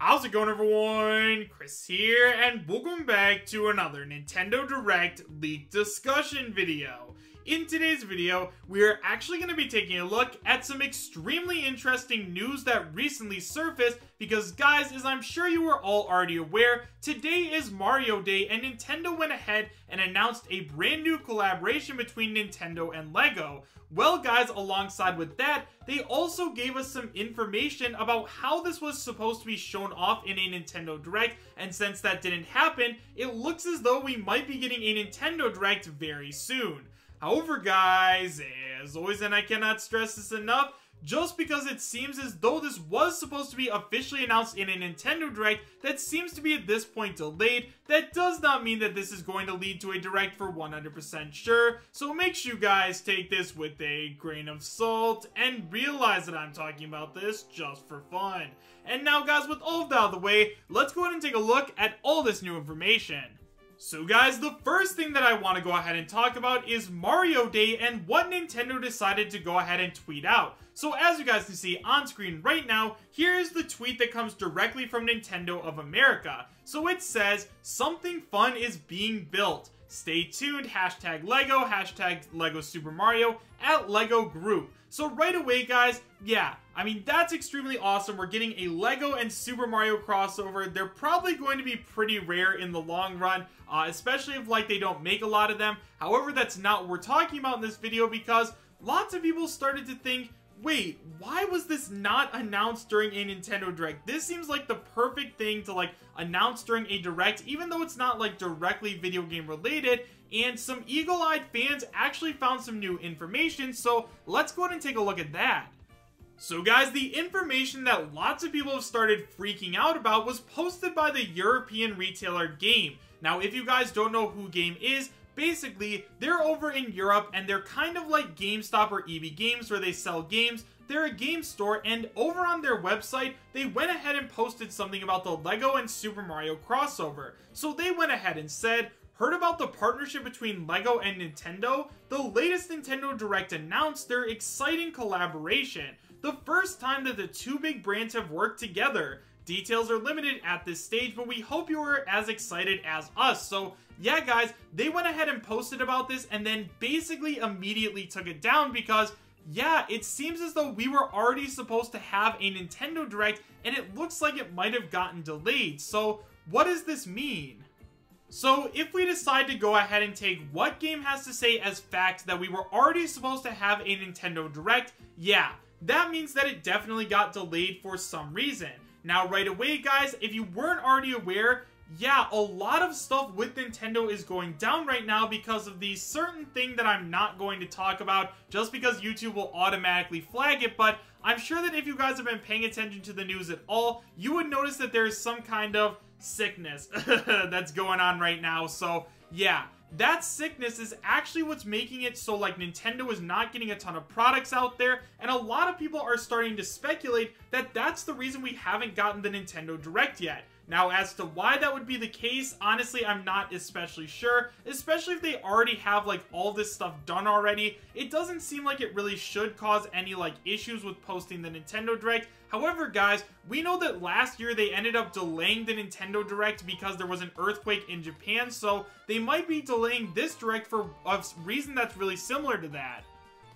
How's it going everyone? Chris here and welcome back to another Nintendo Direct leak discussion video. In today's video, we are actually going to be taking a look at some extremely interesting news that recently surfaced because guys, as I'm sure you are all already aware, today is Mario Day and Nintendo went ahead and announced a brand new collaboration between Nintendo and LEGO. Well guys, alongside with that, they also gave us some information about how this was supposed to be shown off in a Nintendo Direct, and since that didn't happen, it looks as though we might be getting a Nintendo Direct very soon. However, guys, as always, and I cannot stress this enough, just because it seems as though this was supposed to be officially announced in a Nintendo Direct that seems to be at this point delayed, that does not mean that this is going to lead to a Direct for 100% sure, so make sure you guys take this with a grain of salt and realize that I'm talking about this just for fun. And now guys, with all of that out of the way, let's go ahead and take a look at all this new information. So guys, the first thing that I want to go ahead and talk about is Mario Day and what Nintendo decided to go ahead and tweet out. So as you guys can see on screen right now, here is the tweet that comes directly from Nintendo of America. So it says, something fun is being built. Stay tuned, hashtag LEGO, hashtag LEGO Super Mario, at LEGO Group. So right away, guys, yeah, I mean, that's extremely awesome. We're getting a LEGO and Super Mario crossover. They're probably going to be pretty rare in the long run, uh, especially if, like, they don't make a lot of them. However, that's not what we're talking about in this video because lots of people started to think, wait, why was this not announced during a Nintendo Direct? This seems like the perfect thing to like announce during a Direct, even though it's not like directly video game related. And some eagle-eyed fans actually found some new information, so let's go ahead and take a look at that. So guys, the information that lots of people have started freaking out about was posted by the European retailer Game. Now, if you guys don't know who Game is, basically, they're over in Europe and they're kind of like GameStop or EB Games where they sell games. They're a game store and over on their website, they went ahead and posted something about the LEGO and Super Mario crossover. So they went ahead and said, Heard about the partnership between LEGO and Nintendo? The latest Nintendo Direct announced their exciting collaboration. The first time that the two big brands have worked together. Details are limited at this stage, but we hope you are as excited as us. So yeah, guys, they went ahead and posted about this and then basically immediately took it down because yeah, it seems as though we were already supposed to have a Nintendo Direct and it looks like it might have gotten delayed. So what does this mean? So if we decide to go ahead and take what game has to say as fact that we were already supposed to have a Nintendo Direct, yeah, that means that it definitely got delayed for some reason. Now right away guys, if you weren't already aware, yeah, a lot of stuff with Nintendo is going down right now because of the certain thing that I'm not going to talk about just because YouTube will automatically flag it, but I'm sure that if you guys have been paying attention to the news at all, you would notice that there's some kind of sickness that's going on right now, so yeah. That sickness is actually what's making it so like Nintendo is not getting a ton of products out there and a lot of people are starting to speculate that that's the reason we haven't gotten the Nintendo Direct yet. Now, as to why that would be the case, honestly, I'm not especially sure, especially if they already have, like, all this stuff done already. It doesn't seem like it really should cause any, like, issues with posting the Nintendo Direct. However, guys, we know that last year they ended up delaying the Nintendo Direct because there was an earthquake in Japan, so they might be delaying this Direct for a reason that's really similar to that.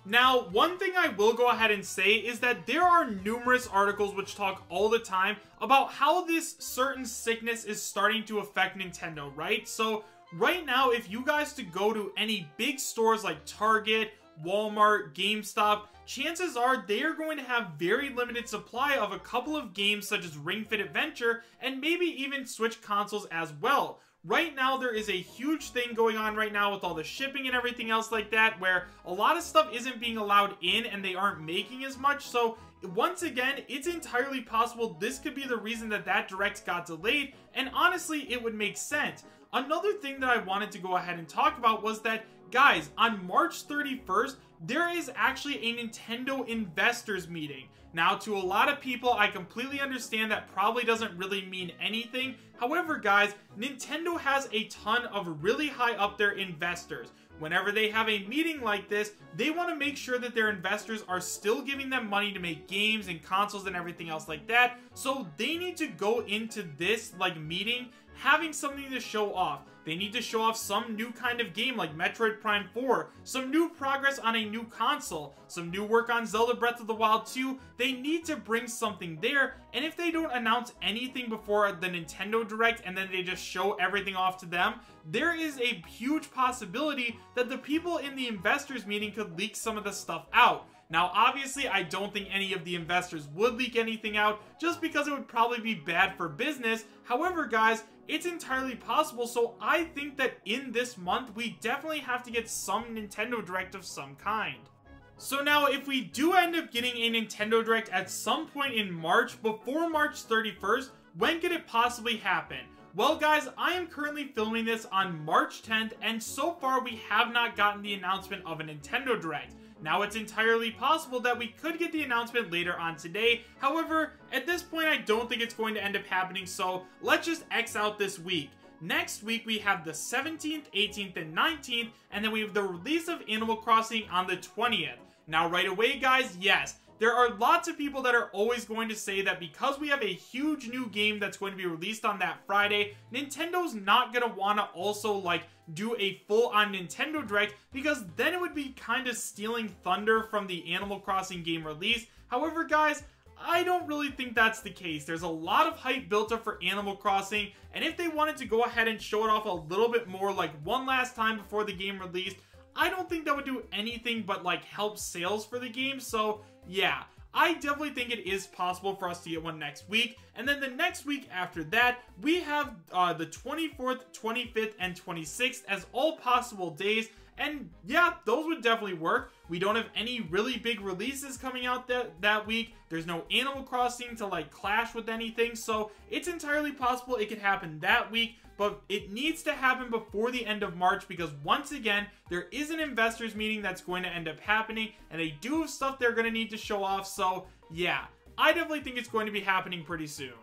Now, one thing I will go ahead and say is that there are numerous articles which talk all the time about how this certain sickness is starting to affect Nintendo, right? So, right now, if you guys to go to any big stores like Target, Walmart, GameStop, chances are they are going to have very limited supply of a couple of games such as Ring Fit Adventure and maybe even Switch consoles as well. Right now, there is a huge thing going on right now with all the shipping and everything else like that, where a lot of stuff isn't being allowed in and they aren't making as much. So, once again, it's entirely possible this could be the reason that that direct got delayed, and honestly, it would make sense. Another thing that I wanted to go ahead and talk about was that guys, on March 31st, there is actually a Nintendo investors meeting. Now, to a lot of people, I completely understand that probably doesn't really mean anything. However, guys, Nintendo has a ton of really high up there investors. Whenever they have a meeting like this, they want to make sure that their investors are still giving them money to make games and consoles and everything else like that. So they need to go into this like meeting having something to show off. They need to show off some new kind of game like Metroid Prime 4, some new progress on a new console, some new work on Zelda Breath of the Wild 2. They need to bring something there, and if they don't announce anything before the Nintendo Direct and then they just show everything off to them, there is a huge possibility that the people in the investors meeting could leak some of the stuff out. Now, obviously, I don't think any of the investors would leak anything out just because it would probably be bad for business. However, guys, it's entirely possible, so I think that in this month, we definitely have to get some Nintendo Direct of some kind. So now, if we do end up getting a Nintendo Direct at some point in March, before March 31st, when could it possibly happen? Well guys, I am currently filming this on March 10th, and so far we have not gotten the announcement of a Nintendo Direct. Now, it's entirely possible that we could get the announcement later on today. However, at this point, I don't think it's going to end up happening, so let's just X out this week. Next week, we have the 17th, 18th, and 19th, and then we have the release of Animal Crossing on the 20th. Now, right away, guys, yes, there are lots of people that are always going to say that because we have a huge new game that's going to be released on that Friday, Nintendo's not going to want to also, like, do a full-on Nintendo Direct because then it would be kind of stealing thunder from the Animal Crossing game release. However, guys, I don't really think that's the case. There's a lot of hype built up for Animal Crossing, and if they wanted to go ahead and show it off a little bit more, like one last time before the game released, I don't think that would do anything but like help sales for the game. So yeah, I definitely think it is possible for us to get one next week. And then the next week after that, we have uh, the 24th, 25th, and 26th as all possible days. And yeah, those would definitely work. We don't have any really big releases coming out that, that week. There's no Animal Crossing to like clash with anything. So it's entirely possible it could happen that week but it needs to happen before the end of March because once again, there is an investors meeting that's going to end up happening and they do have stuff they're going to need to show off. So yeah, I definitely think it's going to be happening pretty soon.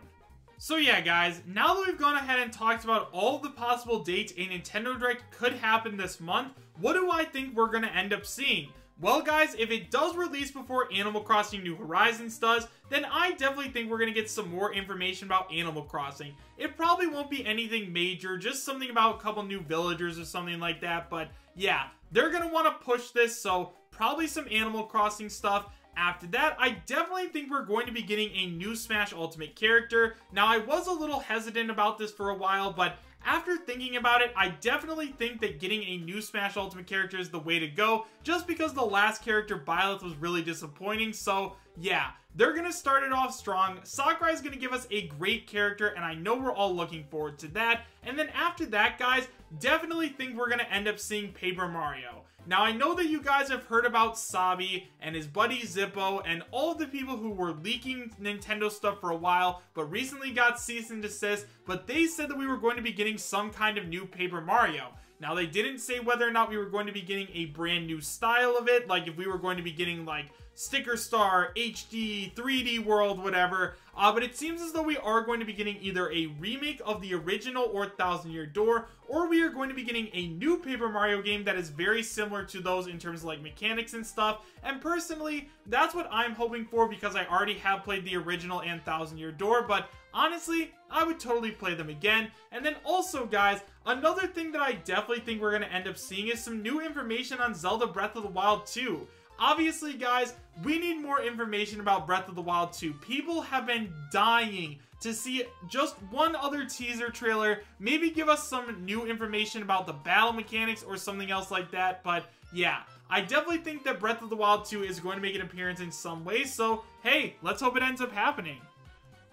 So yeah, guys, now that we've gone ahead and talked about all the possible dates a Nintendo Direct could happen this month, what do I think we're going to end up seeing? Well, guys, if it does release before Animal Crossing New Horizons does, then I definitely think we're going to get some more information about Animal Crossing. It probably won't be anything major, just something about a couple new villagers or something like that, but yeah, they're going to want to push this, so probably some Animal Crossing stuff. After that, I definitely think we're going to be getting a new Smash Ultimate character. Now, I was a little hesitant about this for a while, but after thinking about it, I definitely think that getting a new Smash Ultimate character is the way to go, just because the last character, Byleth, was really disappointing, so yeah, they're going to start it off strong. Sakurai is going to give us a great character, and I know we're all looking forward to that. And then after that, guys, definitely think we're going to end up seeing Paper Mario. Now, I know that you guys have heard about Sabi and his buddy Zippo and all the people who were leaking Nintendo stuff for a while, but recently got cease and desist, but they said that we were going to be getting some kind of new Paper Mario. Now, they didn't say whether or not we were going to be getting a brand new style of it, like if we were going to be getting like Sticker Star, HD, 3D World, whatever. Uh, but it seems as though we are going to be getting either a remake of the original or Thousand Year Door, or we are going to be getting a new Paper Mario game that is very similar to those in terms of like mechanics and stuff. And personally, that's what I'm hoping for because I already have played the original and Thousand Year Door, but honestly, I would totally play them again. And then also, guys, another thing that I definitely think we're going to end up seeing is some new information on Zelda Breath of the Wild 2. Obviously, guys, we need more information about Breath of the Wild 2. People have been dying to see just one other teaser trailer, maybe give us some new information about the battle mechanics or something else like that, but yeah, I definitely think that Breath of the Wild 2 is going to make an appearance in some way, so hey, let's hope it ends up happening.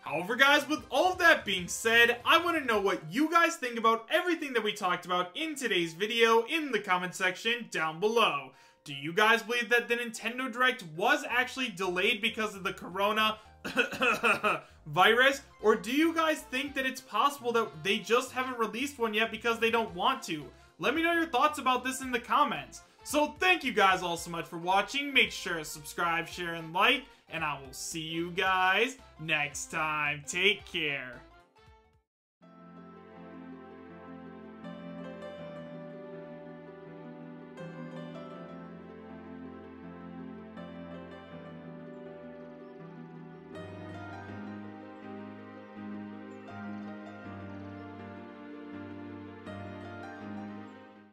However, guys, with all of that being said, I want to know what you guys think about everything that we talked about in today's video in the comment section down below. Do you guys believe that the Nintendo Direct was actually delayed because of the corona virus? Or do you guys think that it's possible that they just haven't released one yet because they don't want to? let me know your thoughts about this in the comments. So thank you guys all so much for watching. Make sure to subscribe, share, and like. And I will see you guys next time. Take care.